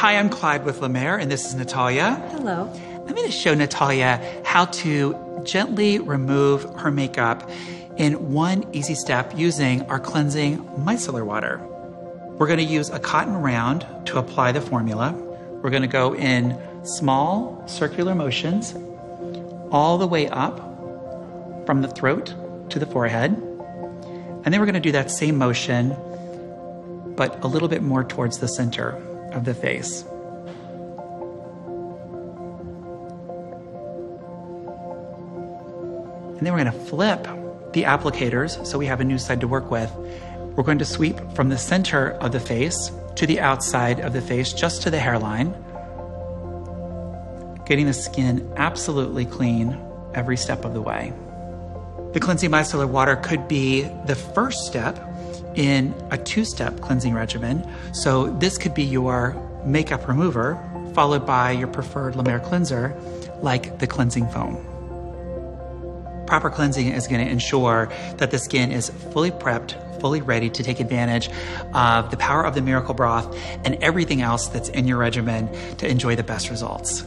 Hi, I'm Clyde with La Mer, and this is Natalia. Hello. I'm going to show Natalia how to gently remove her makeup in one easy step using our cleansing micellar water. We're going to use a cotton round to apply the formula. We're going to go in small circular motions all the way up from the throat to the forehead. And then we're going to do that same motion, but a little bit more towards the center of the face. And then we're going to flip the applicators so we have a new side to work with. We're going to sweep from the center of the face to the outside of the face, just to the hairline, getting the skin absolutely clean every step of the way. The cleansing micellar water could be the first step in a two step cleansing regimen. So, this could be your makeup remover, followed by your preferred La Mer cleanser, like the cleansing foam. Proper cleansing is going to ensure that the skin is fully prepped, fully ready to take advantage of the power of the miracle broth and everything else that's in your regimen to enjoy the best results.